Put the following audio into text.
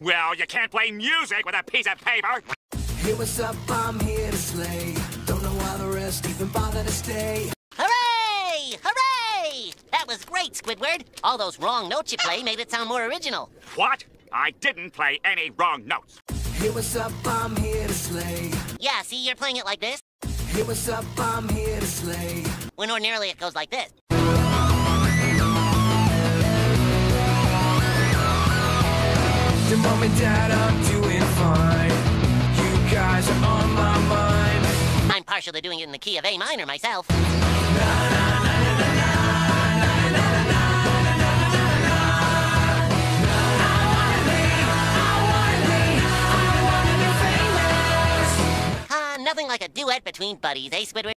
Well, you can't play music with a piece of paper. Hey, what's up? I'm here to slay. Don't know why the rest even bother to stay. Hooray! Hooray! That was great, Squidward. All those wrong notes you play made it sound more original. What? I didn't play any wrong notes. Hey, what's up? I'm here to slay. Yeah, see, you're playing it like this, Hey, what's up? I'm here to slay. when ordinarily it goes like this. Mom and dad, I'm doing fine. You guys are on my mind. I'm partial to doing it in the key of A minor myself. Ah, nothing like a duet between buddies, eh, Squidward?